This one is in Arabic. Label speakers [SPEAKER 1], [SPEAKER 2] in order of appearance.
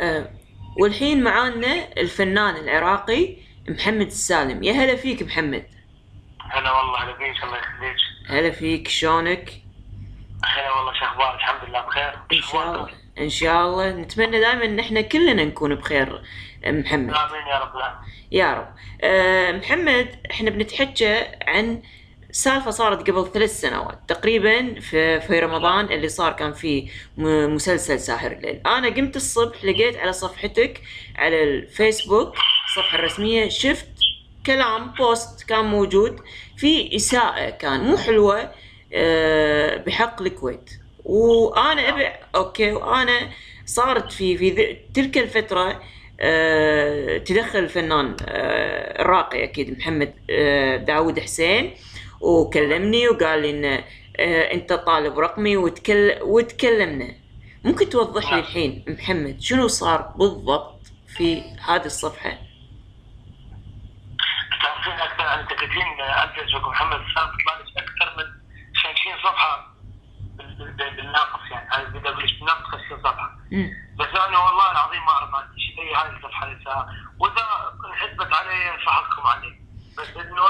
[SPEAKER 1] آه والحين معانا الفنان العراقي محمد السالم. يا هلا فيك محمد.
[SPEAKER 2] هلا والله هلا بيك الله يخليك.
[SPEAKER 1] هلا فيك شلونك؟
[SPEAKER 2] هلا والله شو أخبارك؟ الحمد لله بخير.
[SPEAKER 1] إن شاء الله إن شاء الله. نتمنى دائما إن إحنا كلنا نكون بخير محمد.
[SPEAKER 2] آمين يا رب. العالمين
[SPEAKER 1] يا رب. أه محمد إحنا بنتحكى عن سالفة صارت قبل ثلاث سنوات. تقريبا في, في رمضان اللي صار كان في مسلسل ساحر الليل. أنا قمت الصبح لقيت على صفحتك على الفيسبوك الصفحة الرسمية شفت كلام post كان موجود في إساءة كان مو حلوة أه بحق الكويت. وأنا أبي okay وأنا صارت في في تلك الفترة أه تدخل الفنان أه الراقي أكيد محمد داود حسين. وكلمني وقال لي انه أه أنت طالب رقمي وتكل وتكلمنا. ممكن توضح لي. الحين محمد شنو صار بالضبط في هذه
[SPEAKER 2] تكتين انت اسمك محمد سالم تطلع لك أكثر من 50 صفحة بال- بال- بالناقص يعني هذا بدي أقول لك بالناقص 50
[SPEAKER 1] صفحة.
[SPEAKER 2] بس أنا والله العظيم ما اعرف عن شيء هاي الصفحة لسه. وإذا انحسبت علي فحقكم علي بس إنه